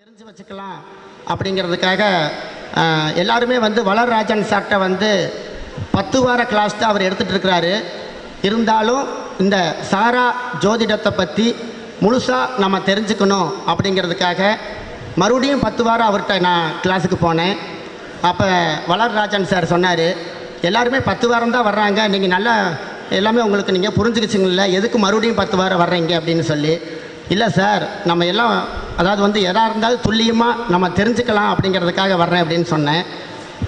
தெரிஞ்சு வச்சுக்கலாம் அப்படிங்கிறதுக்காக எல்லாருமே வந்து வளர்ராஜன் சார்கிட்ட வந்து பத்து வார கிளாஸ் தான் அவர் எடுத்துகிட்டு இருக்கிறாரு. இருந்தாலும் இந்த சாரா ஜோதிடத்தை பற்றி முழுசாக நம்ம தெரிஞ்சுக்கணும் அப்படிங்கிறதுக்காக மறுபடியும் பத்து வாரம் அவர்கிட்ட நான் கிளாஸுக்கு போனேன். அப்போ வளர்ராஜன் சார் சொன்னார் எல்லாருமே பத்து வாரம் தான் வர்றாங்க. நீங்கள் நல்லா எல்லாமே உங்களுக்கு நீங்கள் புரிஞ்சுக்கிச்சிங்கள எதுக்கு மறுபடியும் பத்து வாரம் வர்றீங்க? அப்படின்னு சொல்லி. இல்லை சார் நம்ம எல்லாம் அதாவது வந்து எதாக இருந்தாலும் துல்லியமாக நம்ம தெரிஞ்சுக்கலாம் அப்படிங்கிறதுக்காக வர்றேன் அப்படின்னு சொன்னேன்.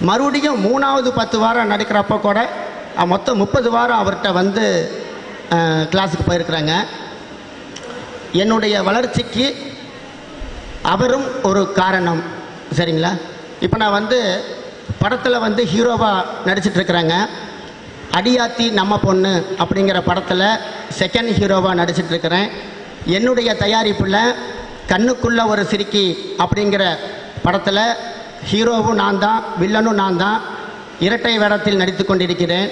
மறுபடியும் மூணாவது பத்து வாரம் நடக்கிறப்ப கூட மொத்தம் முப்பது வாரம் அவர்கிட்ட வந்து கிளாஸுக்கு போயிருக்கிறாங்க. என்னுடைய வளர்ச்சிக்கு அவரும் ஒரு காரணம். சரிங்களா? இப்போ நான் வந்து படத்தில் வந்து ஹீரோவாக நடிச்சிட்ருக்குறேங்க. அடியாத்தி நம்ம பொண்ணு அப்படிங்கிற படத்தில் செகண்ட் ஹீரோவாக நடிச்சிட்ருக்கிறேன். என்னுடைய தயாரிப்பில் கண்ணுக்குள்ள ஒரு சிரிக்கி அப்படிங்கிற படத்தில் ஹீரோவும் நான் தான் வில்லனும் நான் தான் இரட்டை வேடத்தில் நடித்து கொண்டிருக்கிறேன்.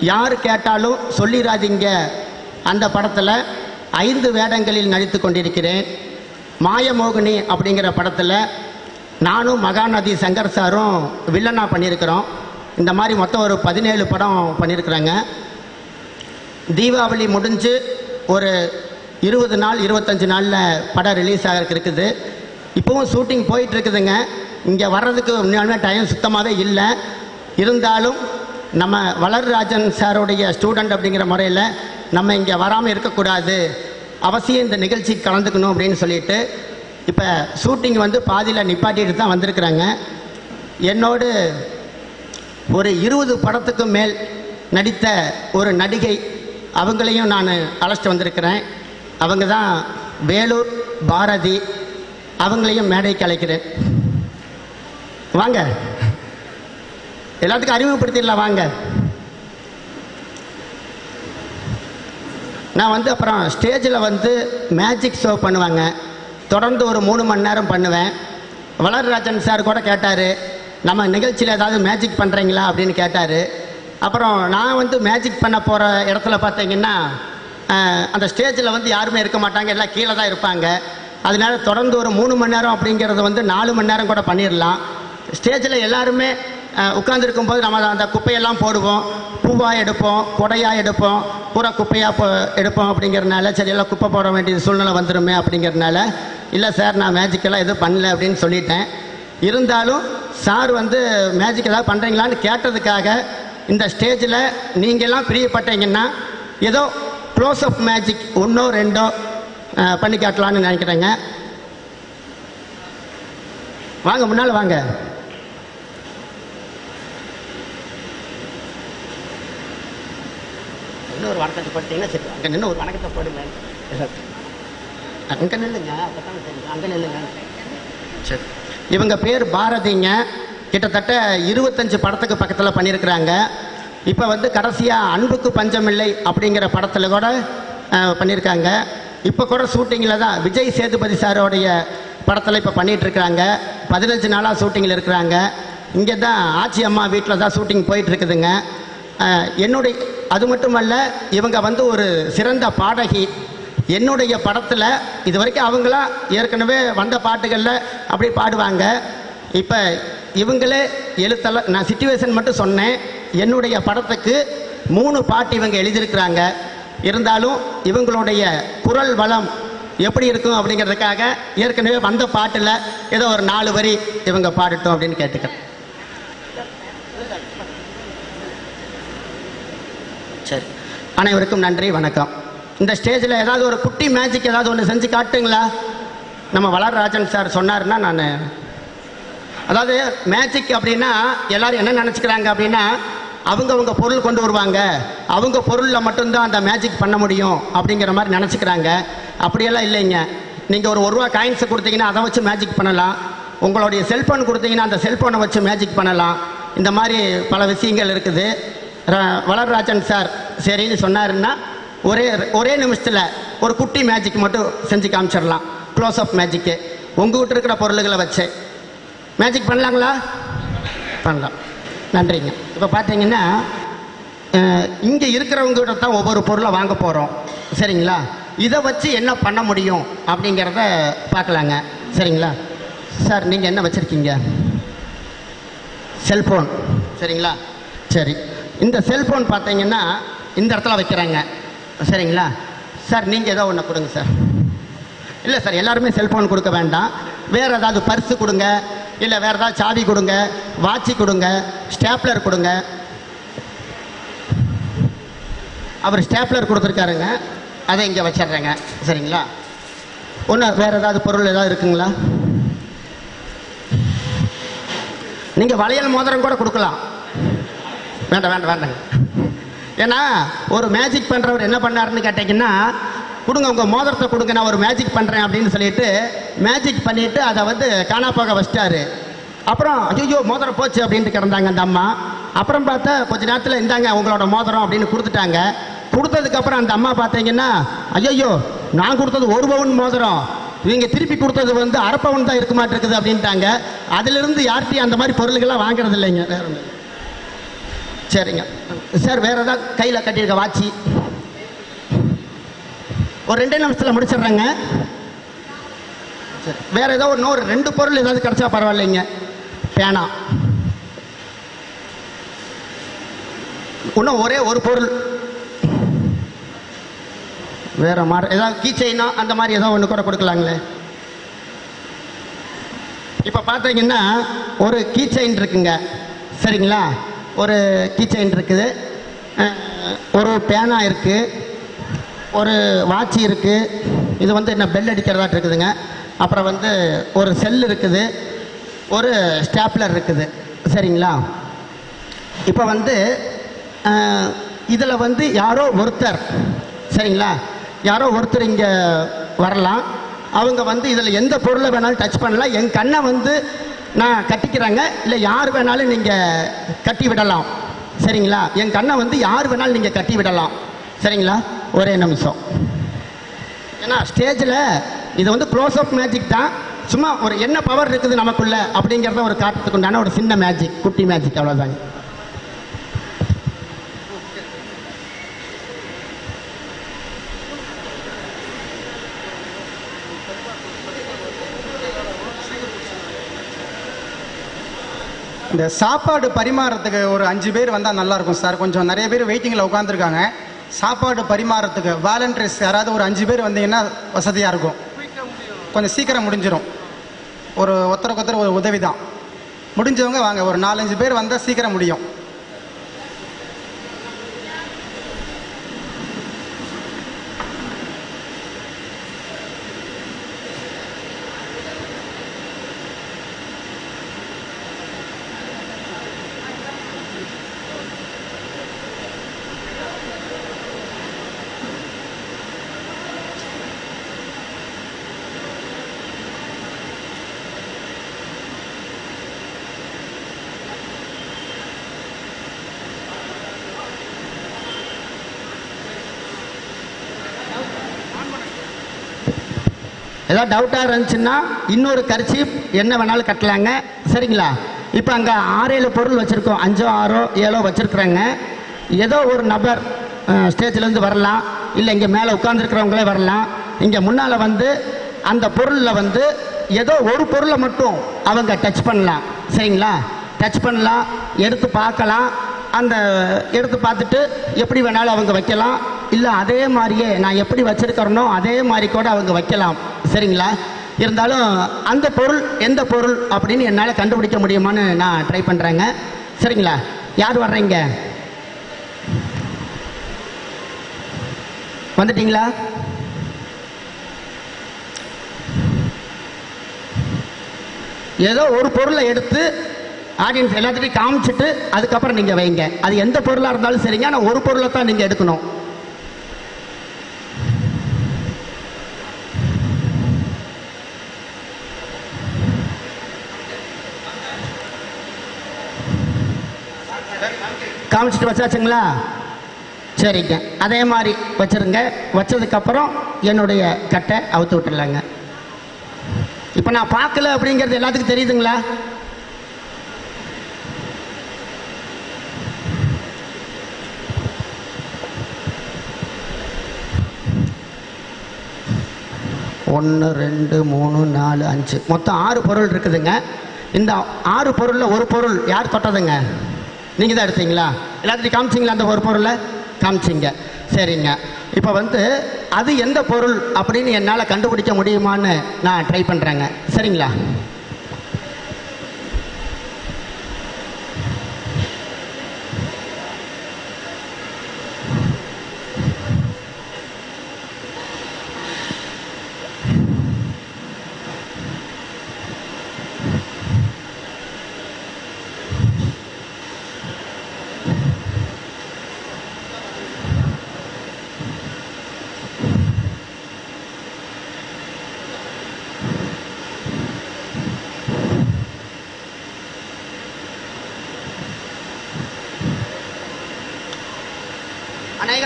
யார் கேட்டாலும் சொல்லிராதிங்க. அந்த படத்தில் ஐந்து வேடங்களில் நடித்து கொண்டிருக்கிறேன். மாயமோகினி அப்படிங்கிற படத்தில் நானும் மகாநதி சங்கர் சாரும் வில்லனாக பண்ணியிருக்கிறோம். இந்த மாதிரி மொத்தம் ஒரு பதினேழு படம் பண்ணியிருக்கிறாங்க. தீபாவளி முடிஞ்சு ஒரு இருபது நாள் இருபத்தஞ்சு நாளில் படம் ரிலீஸ் ஆகிறதுக்கு இருக்குது. இப்போவும் ஷூட்டிங் போயிட்டு இருக்குதுங்க இங்கே வர்றதுக்கு உண்மையாலுமே டைம் சுத்தமாகவே இல்லை. இருந்தாலும் நம்ம வளர்ராஜன் சாருடைய ஸ்டூடெண்ட் அப்படிங்கிற முறையில் நம்ம இங்கே வராமல் இருக்கக்கூடாது. அவசியம் இந்த நிகழ்ச்சி கலந்துக்கணும் அப்படின்னு சொல்லிட்டு இப்போ ஷூட்டிங் வந்து பாதியில் நிப்பாட்டிட்டு தான் வந்திருக்கிறாங்க. என்னோடு ஒரு இருபது படத்துக்கு மேல் நடித்த ஒரு நடிகை அவங்களையும் நான் அழைச்சிட்டு வந்திருக்கிறேன். அவங்க தான் வேலூர் பாரதி அவங்களையும் மேடைக்கு அழைக்கிறேன். வாங்க. எல்லாத்துக்கும் அறிமுகப்படுத்திடலாம் வாங்க. நான் வந்து அப்புறம் ஸ்டேஜில் வந்து மேஜிக் ஷோ பண்ணுவாங்க. தொடர்ந்து ஒரு மூணு மணி நேரம் பண்ணுவேன். வளர்ராஜன் சார் கூட கேட்டார் நம்ம நிகழ்ச்சியில் ஏதாவது மேஜிக் பண்ணுறீங்களா அப்படின்னு கேட்டார். அப்புறம் நான் வந்து மேஜிக் பண்ண போகிற இடத்துல பார்த்தீங்கன்னா அந்த ஸ்டேஜில் வந்து யாருமே இருக்க மாட்டாங்க எல்லாம் கீழே தான் இருப்பாங்க. அதனால தொடர்ந்து ஒரு மூணு மணி நேரம் அப்படிங்கிறது வந்து நாலு மணி நேரம் கூட பண்ணிடலாம். ஸ்டேஜில் எல்லாருமே உட்காந்துருக்கும் போது நம்ம அந்த குப்பையெல்லாம் போடுவோம். பூவாக எடுப்போம் கொடையாக எடுப்போம் பூரா குப்பையாக போ எடுப்போம் அப்படிங்கிறனால சரி எல்லாம் குப்பை போட வேண்டிய சூழ்நிலை வந்துடுமே அப்படிங்கிறனால இல்லை சார் நான் மேஜிக்கெல்லாம் எதுவும் பண்ணல அப்படின்னு சொல்லிட்டேன். இருந்தாலும் சார் வந்து மேஜிக் ஏதாவது பண்ணுறீங்களான்னு கேட்டதுக்காக இந்த ஸ்டேஜில் நீங்கள்லாம் பிரியப்பட்டீங்கன்னா ஏதோ க்ளோஸ் அப் மேஜிக் ஒன்றோ ரெண்டோ பண்ணி காட்டலான்னு நினைக்கிறேங்க. வாங்க முன்னால் வாங்க. இன்னொரு வணக்கத்தை போட்டீங்கன்னா சரி அங்கே நின்று ஒரு வணக்கத்தை போடுங்க. அங்கே நில்லுங்க அப்பதான் தெரியும். அங்கே நில்லுங்க. சரி. இவங்க பேர் பாரதிங்க. கிட்டத்தட்ட இருபத்தஞ்சு படத்துக்கு பக்கத்தில் பண்ணியிருக்கிறாங்க. இப்போ வந்து கடைசியாக அன்புக்கு பஞ்சமில்லை அப்படிங்கிற படத்தில் கூட பண்ணியிருக்காங்க இப்போ கூட ஷூட்டிங்கில் தான் விஜய் சேதுபதி சாரோடைய படத்தில் இப்போ பண்ணிகிட்ருக்குறாங்க பதினஞ்சு நாளாக ஷூட்டிங்கில் இருக்கிறாங்க. இங்கே தான் ஆச்சி அம்மா வீட்டில் தான் ஷூட்டிங் போயிட்டுருக்குதுங்க. என்னுடைய அது மட்டுமல்ல இவங்க வந்து ஒரு சிறந்த பாடகி. என்னுடைய படத்தில் இது வரைக்கும் அவங்களாம் ஏற்கனவே வந்த பாட்டுகளில் அப்படி பாடுவாங்க. இப்போ இவங்களே எழுத்தெல்லாம் நான் சுச்சுவேஷன் மட்டும் சொன்னேன். என்னுடைய படத்துக்கு மூணு பாட்டு இவங்க எழுதியிருக்கிறாங்க. இருந்தாலும் இவங்களுடைய குரல் வளம் எப்படி இருக்கும் அப்படிங்கிறதுக்காக ஏற்கனவே வந்த பாட்டில் ஏதோ ஒரு நாலு வரி இவங்க பாடட்டும் அப்படின்னு கேட்டுக்கிறேன். சரி. அனைவருக்கும் நன்றி வணக்கம். இந்த ஸ்டேஜில் ஏதாவது ஒரு குட்டி மேஜிக் ஏதாவது ஒன்று செஞ்சு காட்டுங்களா? நம்ம வளர்ராஜன் சார் சொன்னாருன்னா நான். அதாவது மேஜிக் அப்படின்னா எல்லாரும் என்ன நினச்சிக்கிறாங்க அப்படின்னா அவங்கவங்க பொருள் கொண்டு வருவாங்க. அவங்க பொருளில் மட்டும்தான் அந்த மேஜிக் பண்ண முடியும் அப்படிங்கிற மாதிரி நினச்சிக்கிறாங்க. அப்படியெல்லாம் இல்லைங்க. நீங்கள் ஒரு ஒரு ரூபா காயின்ஸை கொடுத்தீங்கன்னா அதை வச்சு மேஜிக் பண்ணலாம். உங்களுடைய செல்ஃபோன் கொடுத்தீங்கன்னா அந்த செல்ஃபோனை வச்சு மேஜிக் பண்ணலாம். இந்த மாதிரி பல விஷயங்கள் இருக்குது. வளர்ராஜன் சார் சரின்னு சொன்னாருன்னா ஒரே ஒரே நிமிஷத்தில் ஒரு குட்டி மேஜிக் மட்டும் செஞ்சு காமிச்சிடலாம். க்ளோஸ் அப் மேஜிக்கு உங்ககிட்ட இருக்கிற பொருள்களை வச்சு. மேஜிக் பண்ணலாங்களா? பண்ணலாம். நன்றிங்க. இப்போ பார்த்தீங்கன்னா இங்கே இருக்கிறவங்ககிட்ட தான் ஒவ்வொரு பொருளை வாங்க போகிறோம் சரிங்களா? இதை வச்சு என்ன பண்ண முடியும் அப்படிங்கிறத பார்க்கலாங்க. சரிங்களா? சார் நீங்கள் என்ன வச்சுருக்கீங்க? செல்ஃபோன் சரிங்களா? சரி. இந்த செல்ஃபோன் பார்த்தீங்கன்னா இந்த இடத்துல வைக்கிறாங்க. சரிங்களா? சார் நீங்கள் ஏதோ ஒன்று கொடுங்க சார் இல்லை சார் எல்லாருமே செல்ஃபோன் கொடுக்க வேண்டாம். வேறு ஏதாவது பர்ஸு கொடுங்க. இல்லை வேறு ஏதாவது சாவி கொடுங்க வாட்சி கொடுங்க ஸ்டேப்லர் கொடுங்க. அவர் ஸ்டேப்லர் கொடுத்துருக்காருங்க. அதை இங்கே வச்சிடுறேங்க. சரிங்களா? ஒன்று வேறு ஏதாவது பொருள் ஏதாவது இருக்குங்களா? நீங்கள் வளையல் மோதிரம் கூட கொடுக்கலாம். வேண்டாம் வேண்டாம் வேண்டாங்க. ஏன்னா ஒரு மேஜிக் பண்ணுறவர் என்ன பண்ணாருன்னு கேட்டிங்கன்னா கொடுங்க உங்கள் மோதிரத்தை கொடுங்க நான் ஒரு மேஜிக் பண்ணுறேன் அப்படின்னு சொல்லிட்டு மேஜிக் பண்ணிவிட்டு அதை வந்து காணாப்பாக வச்சிட்டாரு. அப்புறம் ஐயோ மோதிரம் போச்சு அப்படின்ட்டு கிடந்தாங்க அந்த அம்மா. அப்புறம் பார்த்தா கொஞ்ச நேரத்தில் இந்தாங்க உங்களோட மோதிரம் அப்படின்னு கொடுத்துட்டாங்க. கொடுத்ததுக்கப்புறம் அந்த அம்மா பார்த்தீங்கன்னா ஐயோ நான் கொடுத்தது ஒரு பவுன் மோதிரம். இவங்க திருப்பி கொடுத்தது வந்து அரை தான் இருக்க மாட்டிருக்குது அப்படின்ட்டாங்க. அதிலிருந்து யார்கிட்டையும் அந்த மாதிரி பொருள்கள்லாம் வாங்குறது இல்லைங்க வேற சரிங்க. சார் வேற ஏதாவது கையில் கட்டியிருக்க வாட்சி? ஒரு ரெண்டே நிமிஷத்தில் முடிச்சிடுறேங்க. சரி வேற ஏதோ இன்னும் ஒரு ரெண்டு பொருள் ஏதாவது கிடைச்சா பரவாயில்லைங்க. பேனா. இன்னும் ஒரே ஒரு பொருள். வேற மாதிரி ஏதாவது கீ அந்த மாதிரி ஏதாவது ஒன்று கூட கொடுக்கலாங்களே. இப்போ பார்த்தீங்கன்னா ஒரு கீ இருக்குங்க. சரிங்களா? ஒரு கீ இருக்குது. ஒரு பேனா இருக்குது ஒரு வாட்ச் இருக்குது இது வந்து என்ன பெல் அடிக்கிறதாட்டு இருக்குதுங்க. அப்புறம் வந்து ஒரு செல் இருக்குது. ஒரு ஸ்டாப்லர் இருக்குது. சரிங்களா? இப்போ வந்து இதில் வந்து யாரோ ஒருத்தர் சரிங்களா? யாரோ ஒருத்தர் இங்கே வரலாம். அவங்க வந்து இதில் எந்த பொருளை வேணாலும் டச் பண்ணலாம். என் கண்ணை வந்து நான் கட்டிக்கிறேங்க. இல்லை யார் வேணாலும் நீங்கள் கட்டி விடலாம். சரிங்களா? என் கண்ணை வந்து யார் வேணாலும் நீங்கள் கட்டி விடலாம். சரிங்களா? ஒரே நிமிஷம். ஏன்னா ஸ்டேஜில் இது வந்து க்ளோஸ் அப் மேஜிக் தான். சும்மா ஒரு என்ன பவர் இருக்குது நமக்குள்ள அப்படிங்கிறத ஒரு காட்டுறதுக்கு உண்டான ஒரு சின்ன மேஜிக் குட்டி மேஜிக் அவ்வளோதாங்க இந்த சாப்பாடு பரிமாறத்துக்கு ஒரு அஞ்சு பேர் வந்தால் நல்லாயிருக்கும் சார். கொஞ்சம் நிறைய பேர் வெயிட்டிங்கில் உட்காந்துருக்காங்க சாப்பாடு பரிமாறத்துக்கு வாலண்டியர்ஸ் யாராவது ஒரு அஞ்சு பேர் வந்தீங்கன்னா வசதியாக இருக்கும். கொஞ்சம் சீக்கிரம் முடிஞ்சிடும் ஒரு ஒருத்தருக்கு ஒருத்தர் ஒரு உதவி தான் முடிஞ்சவங்க வாங்க. ஒரு நாலஞ்சு பேர் வந்தால் சீக்கிரம் முடியும். ஏதாவது டவுட்டாக இருந்துச்சுன்னா இன்னொரு கர்ச்சீப் என்ன வேணாலும் கட்டலாங்க. சரிங்களா? இப்போ அங்கே ஆறேழு பொருள் வச்சுருக்கோம். அஞ்சோ ஆறோ ஏழோ வச்சுருக்குறாங்க. ஏதோ ஒரு நபர் ஸ்டேஜ்லேருந்து வரலாம். இல்லை இங்கே மேலே உட்காந்துருக்கிறவங்களே வரலாம். இங்கே முன்னால் வந்து அந்த பொருளில் வந்து ஏதோ ஒரு பொருளை மட்டும் அவங்க டச் பண்ணலாம். சரிங்களா? டச் பண்ணலாம். எடுத்து பார்க்கலாம். அந்த எடுத்து பார்த்துட்டு எப்படி வேணாலும் அவங்க வைக்கலாம். இல்லை அதே மாதிரியே நான் எப்படி வச்சுருக்கிறேனோ அதே மாதிரி கூட அவங்க வைக்கலாம். சரிங்களா? இருந்தாலும் அந்த பொருள் எந்த பொருள் அப்படின்னு என்னால் கண்டுபிடிக்க முடியுமான்னு நான் ட்ரை பண்ணுறேங்க சரிங்களா? யார் வர்றீங்க? வந்துட்டீங்களா? ஏதோ ஒரு பொருளை எடுத்து ஆடியன்ஸ் எல்லாத்துட்டையும் காமிச்சிட்டு அதுக்கப்புறம் நீங்கள் வைங்க. அது எந்த பொருளாக இருந்தாலும் சரிங்க. ஆனால் ஒரு பொருளை தான் நீங்கள் எடுக்கணும். காமிச்சிட்டு வச்சாச்சுங்களா? சரிங்க. அதே மாதிரி வச்சிருங்க. வச்சதுக்கப்புறம் என்னுடைய கட்டை அவுத்து விட்டுடலாங்க. இப்போ நான் பார்க்கல அப்படிங்கிறது எல்லாத்துக்கும் தெரியுதுங்களா? ஒன்று ரெண்டு மூணு நாலு அஞ்சு. மொத்தம் ஆறு பொருள் இருக்குதுங்க. இந்த ஆறு பொருளில் ஒரு பொருள் யார் தொட்டதுங்க? நீங்கள் தான் எடுத்தீங்களா? எல்லாத்தையும் காமிச்சிங்களா அந்த ஒரு பொருளை? காமிச்சிங்க. சரிங்க. இப்போ வந்து அது எந்த பொருள் அப்படின்னு என்னால் கண்டுபிடிக்க முடியுமான்னு நான் ட்ரை பண்ணுறேங்க சரிங்களா?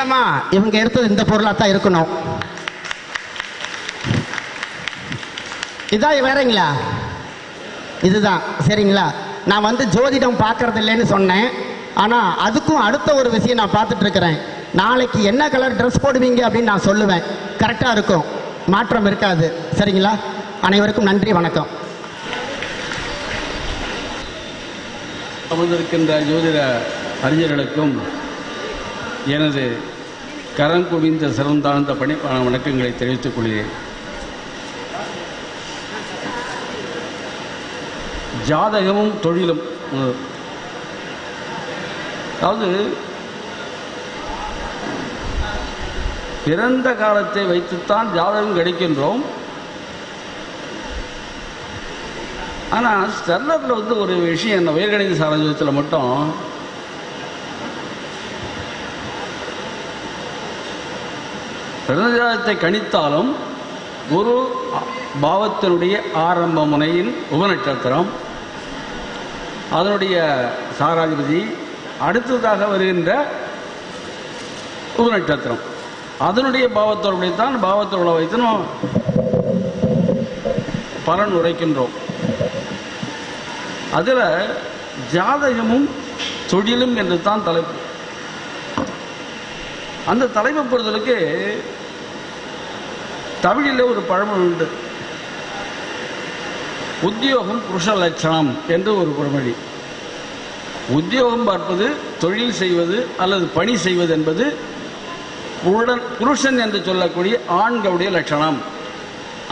ஆமா இவங்க எடுத்தது இந்த பொருளாக தான் இருக்கணும் இதான் வேறங்களா? இதுதான் சரிங்களா? நான் வந்து ஜோதிடம் பார்க்கறது இல்லைன்னு சொன்னேன். ஆனால் அதுக்கும் அடுத்த ஒரு விஷயம் நான் பார்த்துட்டு இருக்கிறேன் நாளைக்கு என்ன கலர் ட்ரெஸ் போடுவீங்க அப்படின்னு நான் சொல்லுவேன். கரெக்டாக இருக்கும். மாற்றம் இருக்காது. சரிங்களா? அனைவருக்கும் நன்றி வணக்கம். அமர்ந்திருக்கின்ற ஜோதிட அறிஞர்களுக்கும் எனது கரம் குவிந்த சிறந்தாழ்ந்த பணி வணக்கங்களை தெரிவித்துக் கொள்கிறேன். ஜாதகமும் தொழிலும் அதாவது பிறந்த காலத்தை வைத்துத்தான் ஜாதகம் கிடைக்கின்றோம். ஆனால் ஸ்டெர்லரில் வந்து ஒரு விஷயம் என்ன உயர்கணித சாரஞ்சத்தில் மட்டும் பிறந்தஜாதத்தை கணித்தாலும் குரு பாவத்தினுடைய ஆரம்ப முனையின் உபநட்சத்திரம் அதனுடைய சாராதிபதி அடுத்ததாக வருகின்ற உபநட்சத்திரம் அதனுடைய பாவத்தோடு தான் பாவத்தோட வைத்து நம்ம பலன் உரைக்கின்றோம். அதில் ஜாதகமும் தொழிலும் என்று தான் தலைப்பு. அந்த தலைப்பை பொறுத்தளவுக்கு தமிழில் ஒரு பழமொழி உண்டு. உத்தியோகம் புருஷ லட்சணம் என்று ஒரு பழமொழி. உத்தியோகம் பார்ப்பது தொழில் செய்வது அல்லது பணி செய்வது என்பது புருஷன் என்று சொல்லக்கூடிய ஆண்களுடைய லட்சணம்.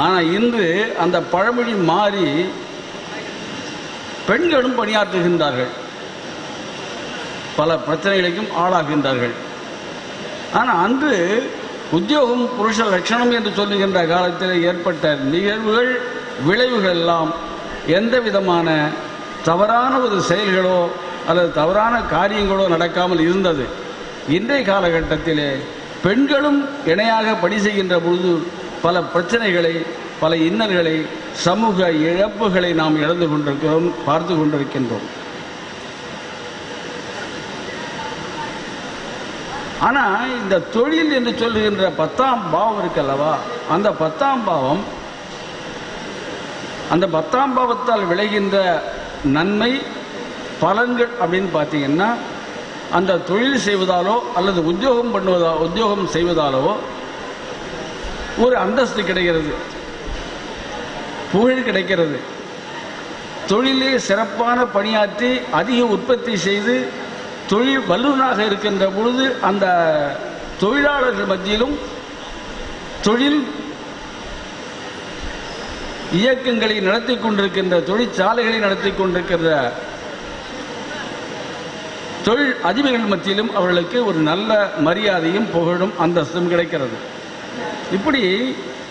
ஆனால் இன்று அந்த பழமொழி மாறி பெண்களும் பணியாற்றுகின்றார்கள். பல பிரச்சனைகளுக்கும் ஆளாகின்றார்கள். ஆனால் அன்று உத்தியோகம் புருஷ லட்சணம் என்று சொல்லுகின்ற காலத்தில் ஏற்பட்ட நிகழ்வுகள் விளைவுகள் எல்லாம் எந்த விதமான தவறான ஒரு செயல்களோ அல்லது தவறான காரியங்களோ நடக்காமல் இருந்தது. இன்றைய காலகட்டத்திலே பெண்களும் இணையாக பணி செய்கின்ற பொழுது பல பிரச்சனைகளை பல இன்னல்களை சமூக இழப்புகளை நாம் இழந்து கொண்டிருக்கிறோம் பார்த்து கொண்டிருக்கின்றோம். ஆனா இந்த தொழில் என்று சொல்லுகின்ற பத்தாம் பாவம் இருக்கல்லவா? அந்த பத்தாம் பாவம் அந்த பத்தாம் பாவத்தால் விளைகின்ற நன்மை பலன்கள் அப்படின்னு பார்த்தீங்கன்னா அந்த தொழில் செய்வதாலோ அல்லது உத்தியோகம் பண்ணுவதா உத்தியோகம் செய்வதாலோ ஒரு அந்தஸ்து கிடைக்கிறது. புகழ் கிடைக்கிறது. தொழிலே சிறப்பான பணியாற்றி அதிக உற்பத்தி செய்து தொழில் வல்லுநராக இருக்கின்ற பொழுது அந்த தொழிலாளர்கள் மத்தியிலும் தொழில் இயக்கங்களை நடத்தி கொண்டிருக்கின்ற தொழிற்சாலைகளை நடத்தி கொண்டிருக்கின்ற தொழில் அதிபர்கள் மத்தியிலும் அவர்களுக்கு ஒரு நல்ல மரியாதையும் புகழும் அந்தஸ்தும் கிடைக்கிறது. இப்படி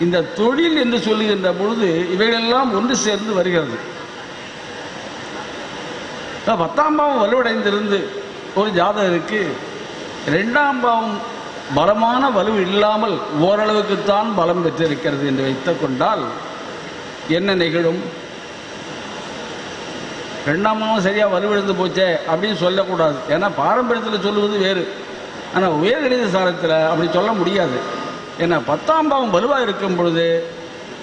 இந்த தொழில் என்று சொல்லுகின்ற பொழுது இவைகளெல்லாம் ஒன்று சேர்ந்து வருகிறது. பத்தாம் பாவம் வலுவடைந்திருந்து ஒரு ஜாதகருக்கு ரெண்டாம் பாவம் பலமான வலு இல்லாமல் ஓரளவுக்குத்தான் பலம் பெற்றிருக்கிறது என்று வைத்துக் கொண்டால் என்ன நிகழும்? ரெண்டாம் பாவம் சரியாக வலுவிழந்து போச்சே அப்படின்னு சொல்லக்கூடாது. ஏன்னா பாரம்பரியத்தில் சொல்லுவது வேறு. ஆனால் உயர்கணித சாரத்தில் அப்படி சொல்ல முடியாது. ஏன்னா பத்தாம் பாவம் வலுவாக இருக்கும் பொழுது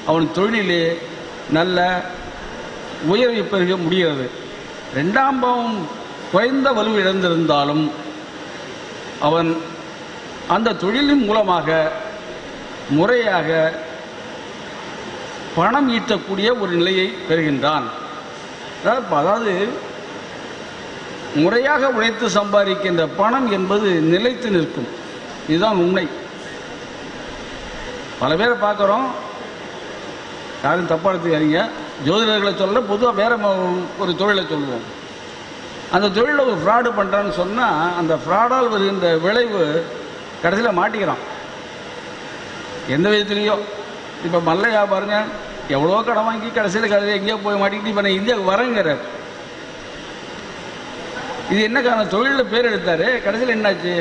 அவன் தொழிலே நல்ல உயர்வை பெருக முடிகிறது. ரெண்டாம் பாவம் குறைந்த வலு இழந்திருந்தாலும் அவன் அந்த தொழிலின் மூலமாக முறையாக பணம் ஈட்டக்கூடிய ஒரு நிலையை பெறுகின்றான். அதாவது அதாவது முறையாக உழைத்து சம்பாதிக்கின்ற பணம் என்பது நிலைத்து நிற்கும். இதுதான் உண்மை. பல பேரை பார்க்குறோம். யாரும் தப்பாக எடுத்துக்காதீங்க. ஜோதிடர்களை சொல்ல பொதுவாக வேற ஒரு தொழிலை சொல்லுவோம். அந்த தொழிலில் ஒரு ஃப்ராடு பண்ணுறான்னு சொன்னால் அந்த ஃப்ராடால் வருகின்ற விளைவு கடைசியில் மாட்டிக்கிறான். எந்த விதத்துலேயோ. இப்போ மல்லையா பாருங்க எவ்வளோ கடன் வாங்கி கடைசியில் கடைசியில் எங்கேயோ போய் மாட்டிக்கிட்டு இப்போ நான் இந்தியாவுக்கு வரேங்கிறார். இது என்ன காரணம் தொழிலில் பேர் எடுத்தார் கடைசியில் என்னாச்சு?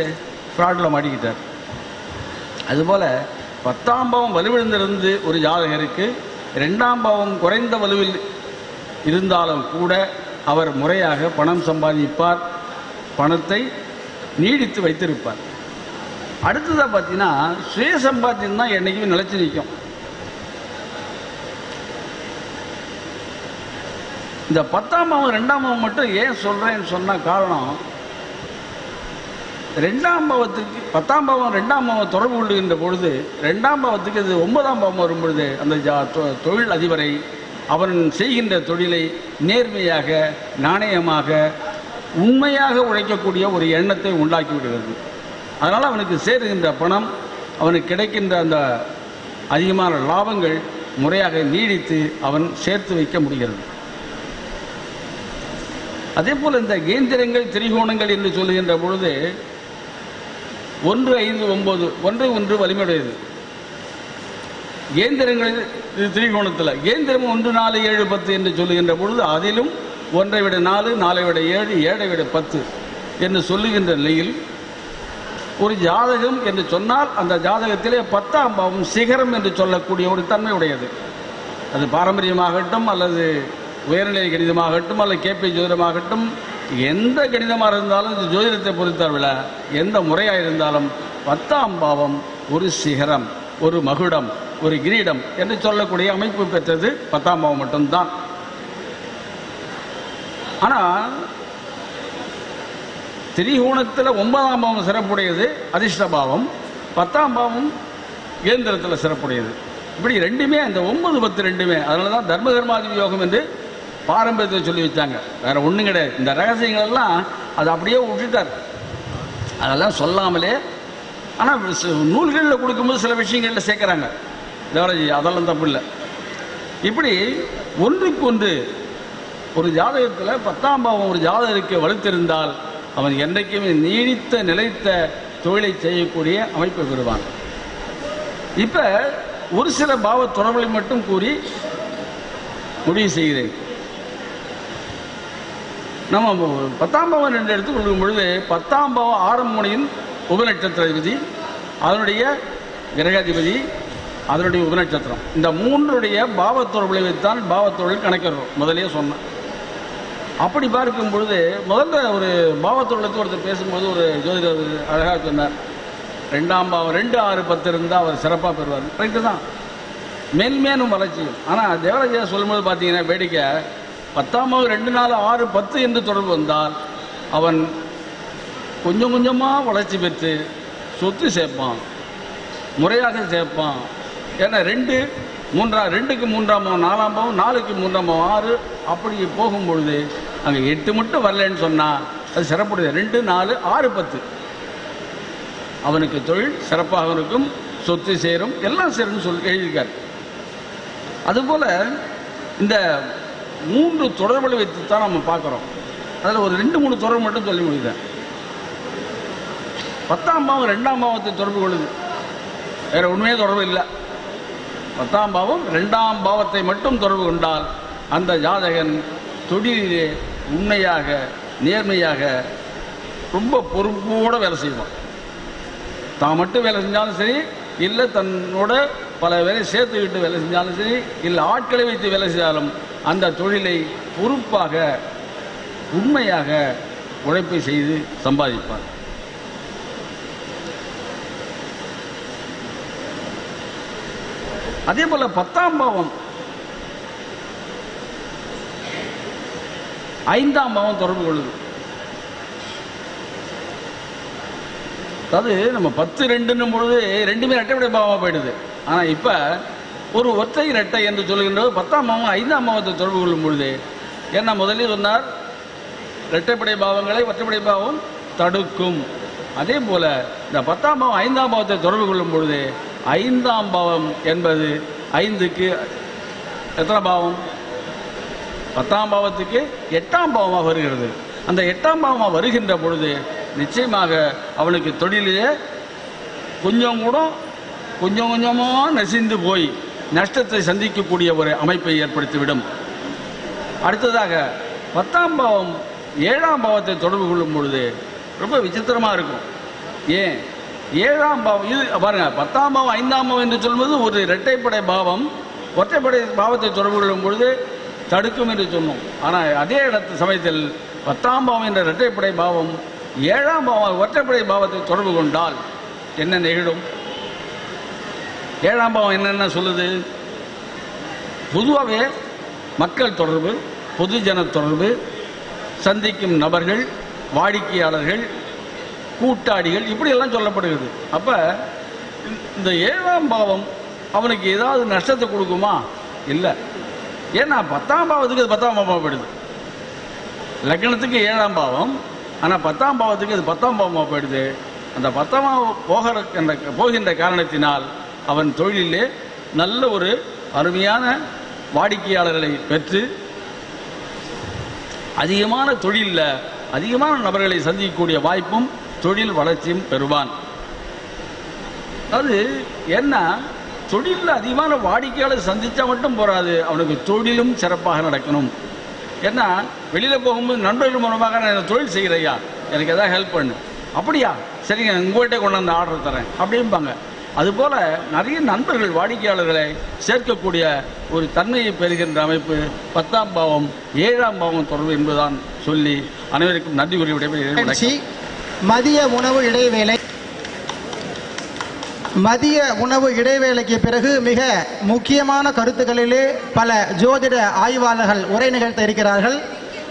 ஃப்ராடில் மாட்டிக்கிட்டார். அதுபோல் பத்தாம் பாவம் வலுவிழந்திருந்து ஒரு ஜாதகருக்கு ரெண்டாம் பாவம் குறைந்த வலுவில் இருந்தாலும் கூட அவர் முறையாக பணம் சம்பாதிப்பார் பணத்தை நீடித்து வைத்திருப்பார். அடுத்ததாக பார்த்தீங்கன்னா சுய சம்பாத்தியம் தான் என்னைக்கும் நிலைச்சு நிற்கும். இந்த பத்தாம் பாவம் ரெண்டாம் பாவம் மட்டும் ஏன் சொல்றேன்னு சொன்ன காரணம் ரெண்டாம் பாவத்துக்கு பத்தாம் பாவம் ரெண்டாம் பாவம் தொடர்பு கொள்ளுகின்ற பொழுது ரெண்டாம் பாவத்துக்கு இது ஒன்பதாம் பாவம் வரும் பொழுது அந்த ஜா- தொ- தொழில் அதிபரை அவன் செய்கின்ற தொழிலை நேர்மையாக நாணயமாக உண்மையாக உழைக்கக்கூடிய ஒரு எண்ணத்தை உண்டாக்கி விடுகிறது அதனால் அவனுக்கு சேருகின்ற பணம் அவனுக்கு கிடைக்கின்ற அந்த அதிகமான லாபங்கள் முறையாக நீடித்து அவன் சேர்த்து வைக்க முடிகிறது. அதே போல் இந்த கேந்திரங்கள் திரிகோணங்கள் என்று சொல்லுகின்ற பொழுது ஒன்று ஐந்து ஒன்பது ஒன்று ஒன்று வலிமையுடையது. இயந்திரங்கள் இது திரிகோணத்தில். இயந்திரம் ஒன்று நாலு ஏழு பத்து என்று சொல்லுகின்ற பொழுது அதிலும் ஒன்றை விட நாலு நாலை விட ஏழு ஏழை விட பத்து என்று சொல்லுகின்ற நிலையில் ஒரு ஜாதகம் என்று சொன்னால் அந்த ஜாதகத்திலே பத்தாம் பாவம் சிகரம் என்று சொல்லக்கூடிய ஒரு தன்மை உடையது. அது பாரம்பரியமாகட்டும் அல்லது உயர்நிலை கணிதமாகட்டும் அல்லது கேபி ஜோதிடமாகட்டும் எந்த கணிதமாக இருந்தாலும் இந்த ஜோதிடத்தை பொறுத்தவரை எந்த முறையாக இருந்தாலும் பத்தாம் பாவம் ஒரு சிகரம் ஒரு மகுடம் ஒரு கிரீடம் என்று சொல்லக்கூடிய அமைப்பு பெற்றது பத்தாம் பாவம் மட்டும்தான். ஆனால் திரிகோணத்தில் ஒன்பதாம் பாவம் சிறப்புடையது அதிர்ஷ்ட பாவம். பத்தாம் பாவம் இயந்திரத்தில் சிறப்புடையது. இப்படி ரெண்டுமே அந்த ஒன்பது பத்து ரெண்டுமே அதனால தான் தர்ம கர்மாதி யோகம் என்று பாரம்பரியத்தை சொல்லி வச்சாங்க. வேற ஒன்றும் கிடையாது. இந்த ரகசியங்கள் எல்லாம் அது அப்படியே விட்டுட்டார். அதெல்லாம் சொல்லாமலே ஆனால் நூல்களில் கொடுக்கும்போது சில விஷயங்களில் சேர்க்குறாங்க. தேவராஜி அதெல்லாம் தப்பு இல்லை. இப்படி ஒன்றுக்கு ஒன்று ஒரு ஜாதகத்தில் பத்தாம் பாவம் ஒரு ஜாதகருக்கு வலுத்திருந்தால் அவன் என்றைக்குமே நீடித்த நிலைத்த தொழிலை செய்யக்கூடிய அமைப்பை பெறுவான். இப்போ ஒரு சில பாவ தொடர்புகளை மட்டும் கூறி முடிவு செய்கிறேன். நம்ம பத்தாம் பாவம் ரெண்டு எடுத்து கொள்ளும் பொழுது பத்தாம் பாவம் ஆரம்ப முனையின் உபநட்சத்திராதிபதி அதனுடைய கிரகாதிபதி அதனுடைய உபநட்சத்திரம் இந்த மூன்றுடைய பாவத்தொடர்புகளை விளைவைத்தான் பாவத்தொழில் கணக்கிடுறோம். முதலே சொன்னேன். அப்படி பார்க்கும் பொழுது முதல்ல ஒரு பாவத்தொழிலுக்கு ஒருத்தர் பேசும்போது ஒரு ஜோதிடர் அழகாக சொன்னார். ரெண்டாம் பாவம் ரெண்டு ஆறு பத்து இருந்தால் அவர் சிறப்பாக பெறுவார். ரைட்டு தான். மேன்மேனும் வளர்ச்சியும். ஆனால் தேவராஜா சொல்லும்போது பார்த்தீங்கன்னா வேடிக்கை. பத்தாம் பாவம் ரெண்டு நாள் ஆறு பத்து என்று தொடர்பு வந்தால் அவன் கொஞ்சம் கொஞ்சமாக வளர்ச்சி பெற்று சொத்து சேர்ப்பான். முறையாக சேர்ப்பான். ஏன்னா ரெண்டு மூன்றாம் ரெண்டுக்கு மூன்றாம் பாவம் நாலாம் பாவம் நாலுக்கு மூன்றாம் பாவம் ஆறு அப்படி போகும் பொழுது அங்கே எட்டு மட்டும் வரலன்னு சொன்னால் அது சிறப்புடையது. ரெண்டு நாலு ஆறு பத்து. அவனுக்கு தொழில் சிறப்பாக இருக்கும் சொத்து சேரும் எல்லாம் சேரும்னு சொல்லி எழுதியிருக்கார். அதுபோல் இந்த மூன்று தொடர்புகளை வைத்து தான் நம்ம பார்க்குறோம். அதில் ஒரு ரெண்டு மூணு தொடர்பு மட்டும் சொல்லி முடியுதேன் பத்தாம் பாவம் ரெண்டாம் பாவத்தை தொடர்பு கொள்ளுது. வேற உண்மையே தொடர்பு இல்லை. பத்தாம் பாவம் ரெண்டாம் பாவத்தை மட்டும் தொடர்பு கொண்டால் அந்த ஜாதகன் தொழிலிலே உண்மையாக நேர்மையாக ரொம்ப பொறுப்போடு வேலை செய்வான். தான் மட்டும் வேலை செஞ்சாலும் சரி இல்லை தன்னோட பல வேலை சேர்த்துக்கிட்டு வேலை செஞ்சாலும் சரி இல்லை ஆட்களை வைத்து வேலை செய்தாலும் அந்த தொழிலை பொறுப்பாக உண்மையாக உழைப்பை செய்து சம்பாதிப்பார் அதே போல பத்தாம் பாவம். ஐந்தாம் பாவம் தொடர்பு கொள்ளுது. அதாவது நம்ம பத்து ரெண்டுன்னும் பொழுது ரெண்டுமே ரெட்டைப்படை பாவமாக போயிடுது. ஆனால் இப்போ ஒரு ஒற்றை ரெட்டை என்று சொல்கின்றது பத்தாம் பாவம் ஐந்தாம் பாவத்தை தொடர்பு கொள்ளும் பொழுது என்ன முதலில் சொன்னார்? இரட்டைப்படை பாவங்களை ஒற்றைப்படை பாவம் தடுக்கும். அதே போல இந்த பத்தாம் பாவம் ஐந்தாம் பாவத்தை தொடர்பு கொள்ளும் பொழுது ஐந்தாம் பாவம் என்பது ஐந்துக்கு எத்தனை பாவம்? பத்தாம் பாவத்துக்கு எட்டாம் பாவமாக வருகிறது. அந்த எட்டாம் பாவமாக வருகின்ற பொழுது நிச்சயமாக அவனுக்கு தொழிலே கொஞ்சம் கூட கொஞ்சம் கொஞ்சமாக நெசிந்து போய் நஷ்டத்தை சந்திக்கக்கூடிய ஒரு அமைப்பை ஏற்படுத்திவிடும். அடுத்ததாக பத்தாம் பாவம் ஏழாம் பாவத்தை தொடர்பு கொள்ளும் பொழுது ரொம்ப விசித்திரமாக இருக்கும். ஏன்? ஏழாம் பாவம் இது பாருங்க பத்தாம் பாவம் ஐந்தாம் பாவம் என்று சொல்வது ஒரு இரட்டைப்படை பாவம். ஒற்றைப்படை பாவத்தை தொடர்பு கொள்ளும் பொழுது தடுக்கும் என்று சொன்னோம். ஆனால் அதே இடத்து சமயத்தில் பத்தாம் பாவம் என்ற இரட்டைப்படை பாவம் ஏழாம் பாவம் ஒற்றைப்படை பாவத்தை தொடர்பு கொண்டால் என்ன நிகழும்? ஏழாம் பாவம் என்னென்ன சொல்லுது? பொதுவாகவே மக்கள் தொடர்பு பொதுஜன தொடர்பு சந்திக்கும் நபர்கள் வாடிக்கையாளர்கள் கூட்டாளிகள் இப்படியெல்லாம் சொல்லப்படுகிறது. அப்போ இந்த ஏழாம் பாவம் அவனுக்கு ஏதாவது நஷ்டத்தை கொடுக்குமா? இல்லை. ஏன்னா பத்தாம் பாவத்துக்கு அது பத்தாம் பாவமாக போயிடுது. லக்னத்துக்கு ஏழாம் பாவம் ஆனால் பத்தாம் பாவத்துக்கு அது பத்தாம் பாவமாக போயிடுது. அந்த பத்தாம் போகிற என்ற போகின்ற காரணத்தினால் அவன் தொழிலிலே நல்ல ஒரு அருமையான வாடிக்கையாளர்களை பெற்று அதிகமான தொழிலில் அதிகமான நபர்களை சந்திக்கக்கூடிய வாய்ப்பும் தொழில் வளர்ச்சியும் பெறுவான். அது என்ன? தொழிலில் அதிகமான வாடிக்கையாளர் சந்தித்தா மட்டும் போகாது அவனுக்கு தொழிலும் சிறப்பாக நடக்கணும். ஏன்னா வெளியில் போகும்போது நண்பர்கள் மூலமாக நான் தொழில் செய்கிறையா எனக்கு எதாவது ஹெல்ப் பண்ணு. அப்படியா? சரிங்க உங்கள்கிட்ட கொண்டு வந்து ஆர்டர் தரேன். அப்படிம்பாங்க. அதுபோல் நிறைய நண்பர்கள் வாடிக்கையாளர்களை சேர்க்கக்கூடிய ஒரு தன்மையை பெறுகின்ற அமைப்பு பத்தாம் பாவம் ஏழாம் பாவம் தொடர்பு என்பதுதான் சொல்லி அனைவருக்கும் நன்றி கூறி விடைபெறுகிறேன். மதிய உணவு இடைவேளை. மதிய உணவு இடைவேளைக்கு பிறகு மிக முக்கியமான கருத்துக்களிலே பல ஜோதிட ஆய்வாளர்கள் உரை நிகழ்த்த இருக்கிறார்கள்.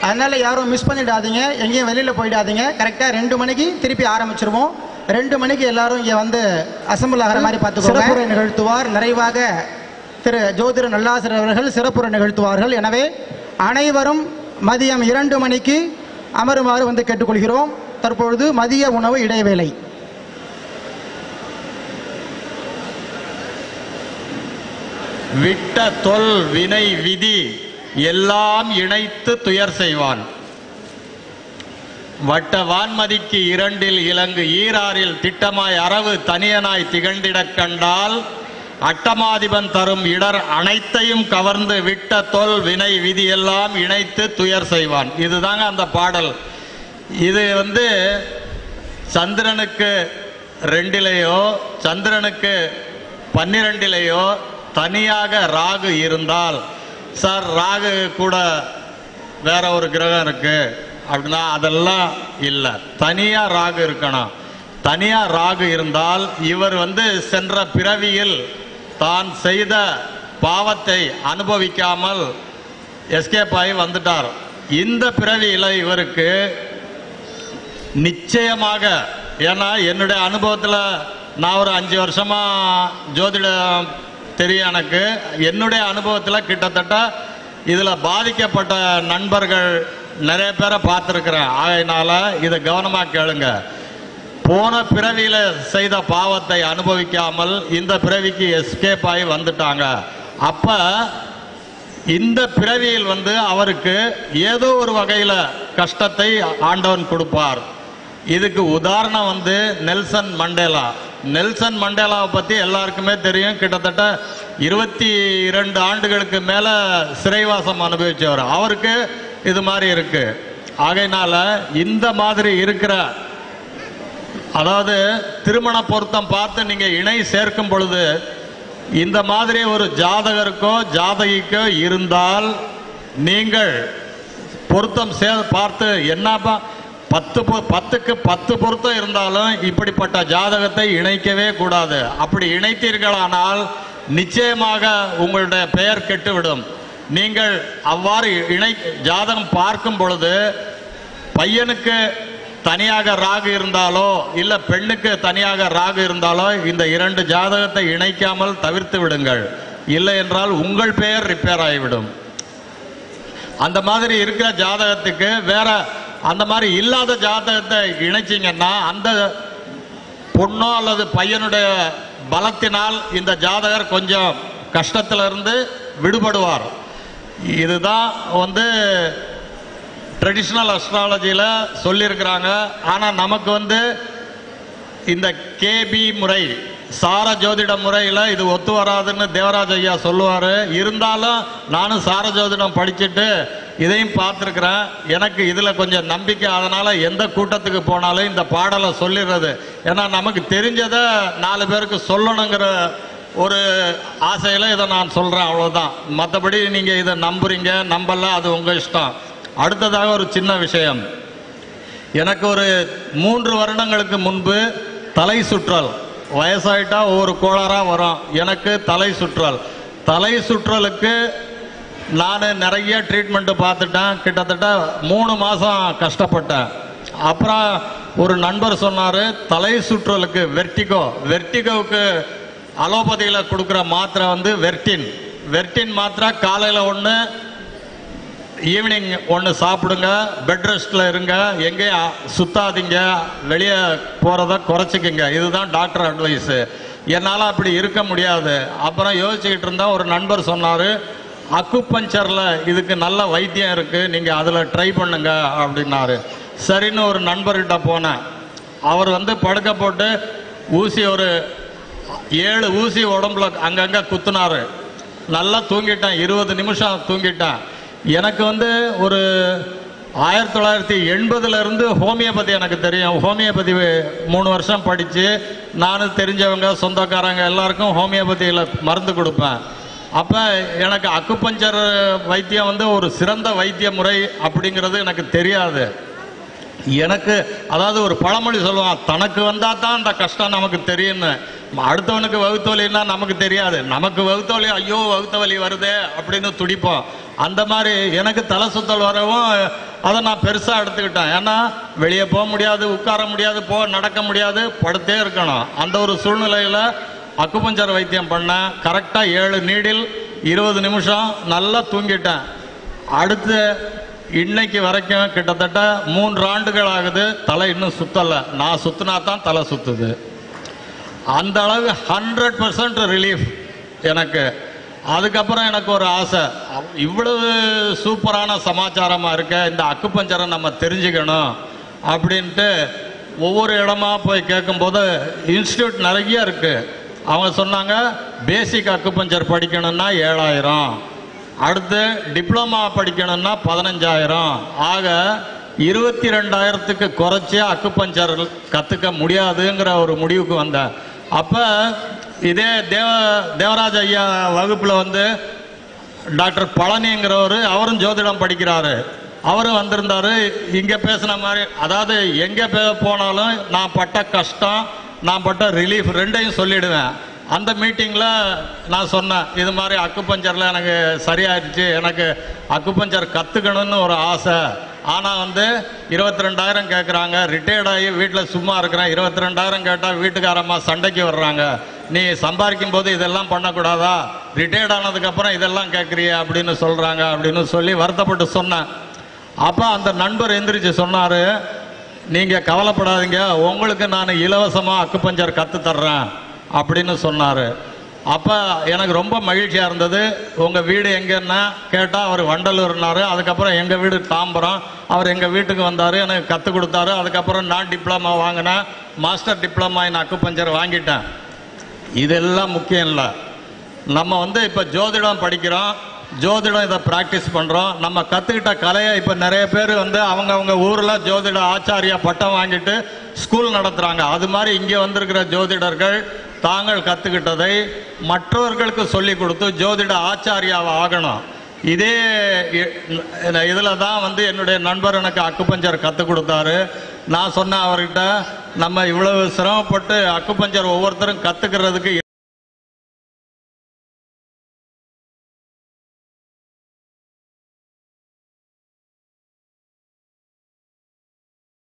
அதனால யாரும் மிஸ் பண்ணிடாதீங்க. எங்கேயும் வெளியில் போயிடாதீங்க. கரெக்டாக ரெண்டு மணிக்கு திருப்பி ஆரம்பிச்சிருவோம். ரெண்டு மணிக்கு எல்லாரும் இங்கே வந்து அசம்பிள் ஆகிற மாதிரி பார்த்துக்கோங்க. சிறப்புரை நிகழ்த்துவார். நிறைவாக திரு ஜோதிட நல்லாசிரியர் அவர்கள் சிறப்புரை நிகழ்த்துவார்கள். எனவே அனைவரும் மதியம் இரண்டு மணிக்கு அமருமாறு வந்து கேட்டுக்கொள்கிறோம். தற்பொழுது மதிய உணவு இடைவேளை. விட்ட தொல் வினை விதி எல்லாம் இணைத்து துயர் செய்வான். வட்ட வான்மதிக்கு இரண்டில் இலங்கு ஈராறில் திட்டமாய் அரவு தனியனாய் திகழ்ந்திடக் கண்டால் அட்டமாதிபன் தரும் இடர் அனைத்தையும் கவர்ந்து விட்ட தொல் வினை விதி எல்லாம் இணைத்து துயர் செய்வான். இதுதாங்க அந்த பாடல். இது வந்து சந்திரனுக்கு ரெண்டிலேயோ சந்திரனுக்கு பன்னிரெண்டிலேயோ தனியாக ராகு இருந்தால் சார் ராகு கூட வேற ஒரு கிரகம் இருக்கு அப்படின்னா அதெல்லாம் இல்லை. தனியாக ராகு இருக்கணும். தனியாக ராகு இருந்தால் இவர் வந்து சென்ற பிறவியில் தான் செய்த பாவத்தை அனுபவிக்காமல் எஸ்கேப் ஆகி வந்துட்டார். இந்த பிறவியில் இவருக்கு நிச்சயமாக. ஏன்னா என்னுடைய அனுபவத்தில் நான் ஒரு அஞ்சு வருஷமாக ஜோதிடம் தெரியும் எனக்கு. என்னுடைய அனுபவத்தில் கிட்டத்தட்ட இதில் பாதிக்கப்பட்ட நண்பர்கள் நிறைய பேரை பார்த்துருக்குறேன். ஆகையினால இதை கவனமாக கேளுங்க. போன பிறவியில் செய்த பாவத்தை அனுபவிக்காமல் இந்த பிறவிக்கு எஸ்கேப் ஆகி வந்துட்டாங்க. அப்போ இந்த பிறவியில் வந்து அவருக்கு ஏதோ ஒரு வகையில் கஷ்டத்தை ஆண்டவன் கொடுப்பார். இதுக்கு உதாரணம் வந்து நெல்சன் மண்டேலா. நெல்சன் மண்டேலாவை பற்றி எல்லாருக்குமே தெரியும். கிட்டத்தட்ட இருபத்தி இரண்டு ஆண்டுகளுக்கு மேலே சிறைவாசம் அனுபவித்தவர் அவருக்கு இது மாதிரி இருக்குது ஆகையினால் இந்த மாதிரி இருக்கிற அதாவது திருமண பொருத்தம் பார்த்து நீங்கள் இணை சேர்க்கும் பொழுது இந்த மாதிரி ஒரு ஜாதகருக்கோ ஜாதகிக்கோ இருந்தால் நீங்கள் பொருத்தம் சே பார்த்து என்னப்பா பத்து பத்துக்கு பத்து பொருத்தம் இருந்தாலும் இப்படிப்பட்ட ஜாதகத்தை இணைக்கவே கூடாது. அப்படி இணைத்தீர்களானால் நிச்சயமாக உங்களுடைய பெயர் கெட்டுவிடும். நீங்கள் அவ்வாறு இணை ஜாதகம் பார்க்கும் பொழுது பையனுக்கு தனியாக ராகு இருந்தாலோ இல்லை பெண்ணுக்கு தனியாக ராகு இருந்தாலோ இந்த இரண்டு ஜாதகத்தை இணைக்காமல் தவிர்த்து விடுங்கள். இல்லை என்றால் உங்கள் பெயர் ரிப்பேர் ஆகிவிடும். அந்த மாதிரி இருக்கிற ஜாதகத்துக்கு வேற அந்த மாதிரி இல்லாத ஜாதகத்தை இணைச்சிங்கன்னா அந்த பொண்ணோ அல்லது பையனுடைய பலத்தினால் இந்த ஜாதகர் கொஞ்சம் கஷ்டத்திலிருந்து விடுபடுவார். இதுதான் வந்து ட்ரெடிஷ்னல் அஸ்ட்ராலஜியில் சொல்லியிருக்கிறாங்க. ஆனால் நமக்கு வந்து இந்த கேபி முறை சார ஜோதிட முறையில் இது ஒத்து வராதுன்னு தேவராஜ் ஐயா சொல்லுவார். இருந்தாலும் நானும் சார ஜோதிடம் படிச்சுட்டு இதையும் பார்த்துருக்குறேன் எனக்கு இதில் கொஞ்சம் நம்பிக்கை அதனால் எந்த கூட்டத்துக்கு போனாலும் இந்த பாடலை சொல்லிடுறது. ஏன்னா நமக்கு தெரிஞ்சதை நாலு பேருக்கு சொல்லணுங்கிற ஒரு ஆசையில் இதை நான் சொல்கிறேன் அவ்வளோதான் மற்றபடி நீங்கள் இதை நம்புறீங்க நம்பல அது உங்கள் இஷ்டம். அடுத்ததாக ஒரு சின்ன விஷயம். எனக்கு ஒரு மூன்று வருடங்களுக்கு முன்பு தலை சுற்றல். வயசாயிட்டா ஒவ்வொரு கோளாறாக வரும். எனக்கு தலை சுற்றல். தலை சுற்றலுக்கு நான் நிறைய ட்ரீட்மெண்ட்டு பார்த்துட்டேன். கிட்டத்தட்ட மூணு மாதம் கஷ்டப்பட்டேன். அப்புறம் ஒரு நண்பர் சொன்னார் தலை சுற்றலுக்கு வெர்டிகோ வெர்டிகோவுக்கு அலோபதியில் கொடுக்குற மாத்திரை வந்து வெர்டின் வெர்டின் மாத்திரை காலையில் ஒன்று ஈவினிங் ஒன்று சாப்பிடுங்க பெட் ரெஸ்ட்டில் இருங்க எங்கேயும் சுத்தாதீங்க வெளியே போகிறத குறைச்சிக்கிங்க. இதுதான் டாக்டர் அட்வைஸு என்னால் அப்படி இருக்க முடியாது. அப்புறம் யோசிச்சுக்கிட்டு இருந்தால் ஒரு நண்பர் சொன்னார் அக்குப்பஞ்சரில் இதுக்கு நல்ல வைத்தியம் இருக்குது நீங்கள் அதில் ட்ரை பண்ணுங்க அப்படின்னாரு. சரின்னு ஒரு நண்பர்கிட்ட போனேன். அவர் வந்து படுக்க போட்டு ஊசி ஒரு ஏழு ஊசி உடம்புல அங்கங்கே குத்துனாரு. நல்லா தூங்கிட்டேன். இருபது நிமிஷம் தூங்கிட்டேன். எனக்கு வந்து ஒரு ஆயிரத்தி தொள்ளாயிரத்தி எண்பதுலேருந்து ஹோமியோபதி எனக்கு தெரியும். ஹோமியோபதி மூணு வருஷம் படித்து நானும் தெரிஞ்சவங்க சொந்தக்காரங்க எல்லாருக்கும் ஹோமியோபதியில் மருந்து கொடுப்பேன். அப்போ எனக்கு அக்குப்பஞ்சர் வைத்தியம் வந்து ஒரு சிறந்த வைத்திய முறை அப்படிங்கிறது எனக்கு தெரியாது. எனக்கு அதாவது ஒரு பழமொழி சொல்லுவான் தனக்கு வந்தால் தான் அந்த கஷ்டம் நமக்கு தெரியும்னு. அடுத்தவனுக்கு வகுத்து வலின்னா நமக்கு தெரியாது. நமக்கு வகுத்த வழி ஐயோ வகுத்த வலி வருதே அப்படின்னு துடிப்போம். அந்த மாதிரி எனக்கு தலை சுத்தல் வரவும் அதை நான் பெருசாக எடுத்துக்கிட்டேன். ஏன்னா வெளியே போக முடியாது உட்கார முடியாது போ நடக்க முடியாது படுத்தே இருக்கணும். அந்த ஒரு சூழ்நிலையில் அக்குபஞ்சர் வைத்தியம் பண்ணேன் கரெக்டாக ஏழு நீடில் இருபது நிமிஷம் நல்லா தூங்கிட்டேன். அடுத்து இன்னைக்கு வரைக்கும் கிட்டத்தட்ட மூன்று ஆண்டுகள் ஆகுது தலை இன்னும் சுத்தலை. நான் சுத்தினா தான் தலை சுத்துது. அந்த அளவு ஹண்ட்ரட் பர்சன்ட் ரிலீஃப் எனக்கு. அதுக்கப்புறம் எனக்கு ஒரு ஆசை. இவ்வளவு சூப்பரான சமாச்சாரமாக இருக்க இந்த அக்குப்பஞ்சரை நம்ம தெரிஞ்சுக்கணும் அப்படின்ட்டு ஒவ்வொரு இடமா போய் கேட்கும்போது இன்ஸ்டியூட் நிறைய இருக்குது அவங்க சொன்னாங்க பேசிக் அக்குபஞ்சர் படிக்கணும்னா ஏழாயிரம். அடுத்து டிப்ளமா படிக்கணும்னா பதினஞ்சாயிரம். ஆக இருபத்தி ரெண்டாயிரத்துக்கு குறைச்சி அக்குப்பஞ்சர் கற்றுக்க முடியாதுங்கிற ஒரு முடிவுக்கு வந்தேன் அப்போ இதே தேவ தேவராஜ் ஐயா வகுப்பில் வந்து டாக்டர் பழனிங்கிறவர் அவரும் ஜோதிடம் படிக்கிறாரு. அவரும் வந்திருந்தாரு இங்கே பேசின மாதிரி. அதாவது எங்கே போனாலும் நான் பட்ட கஷ்டம் நான் பட்ட ரிலீஃப் ரெண்டையும் சொல்லிடுவேன். அந்த மீட்டிங்கில் நான் சொன்னேன் இது மாதிரி அக்குப்பஞ்சரில் எனக்கு சரியாயிடுச்சு எனக்கு அக்குப்பஞ்சர் கற்றுக்கணும்னு ஒரு ஆசை. ஆனால் வந்து இருபத்தி ரெண்டாயிரம் கேட்குறாங்க ரிட்டையர்ட் ஆகி வீட்டில் சும்மா இருக்கிறேன் இருபத்தி ரெண்டாயிரம் கேட்டால் வீட்டுக்காரம்மா சண்டைக்கு வர்றாங்க. நீ சம்பாதிக்கும் போது இதெல்லாம் பண்ணக்கூடாதா? ரிட்டையர்ட் ஆனதுக்கப்புறம் இதெல்லாம் கேட்குறிய அப்படின்னு சொல்கிறாங்க அப்படின்னு சொல்லி வருத்தப்பட்டு சொன்னேன். அப்போ அந்த நண்பர் எந்திரிச்சு சொன்னார் நீங்கள் கவலைப்படாதீங்க. உங்களுக்கு நான் இலவசமாக அக்குப்பஞ்சர் கத்து தர்றேன் அப்படின்னு சொன்னார். அப்போ எனக்கு ரொம்ப மகிழ்ச்சியாக இருந்தது. உங்கள் வீடு எங்கன்னா கேட்டால் அவர் வண்டலூர்னாரு. அதுக்கப்புறம் எங்கள் வீடு தாம்பரம். அவர் எங்கள் வீட்டுக்கு வந்தார் எனக்கு கற்றுக் கொடுத்தாரு. அதுக்கப்புறம் நான் டிப்ளமா வாங்கினேன். மாஸ்டர் டிப்ளமா என் அக்குப்பஞ்சர் வாங்கிட்டேன். இதெல்லாம் முக்கியம் இல்லை. நம்ம வந்து இப்போ ஜோதிடம் படிக்கிறோம். ஜோதிடம் இதை ப்ராக்டிஸ் பண்ணுறோம் நம்ம கற்றுக்கிட்ட கலையை இப்போ நிறைய பேர் வந்து அவங்கவுங்க ஊரில் ஜோதிட ஆச்சாரியா பட்டம் வாங்கிட்டு ஸ்கூல் நடத்துகிறாங்க அது மாதிரி இங்கே வந்திருக்கிற ஜோதிடர்கள் தாங்கள் கற்றுக்கிட்டதை மற்றவர்களுக்கு சொல்லி கொடுத்து ஜோதிட ஆச்சாரியாவை ஆகணும். இதே இதில் தான் வந்து என்னுடைய நண்பர் எனக்கு அக்குப்பஞ்சர் கற்றுக் கொடுத்தாரு. நான் சொன்னேன் அவர்கிட்ட நம்ம இவ்வளவு சிரமப்பட்டு அக்குப்பஞ்சர் ஒவ்வொருத்தரும் கற்றுக்கிறதுக்கு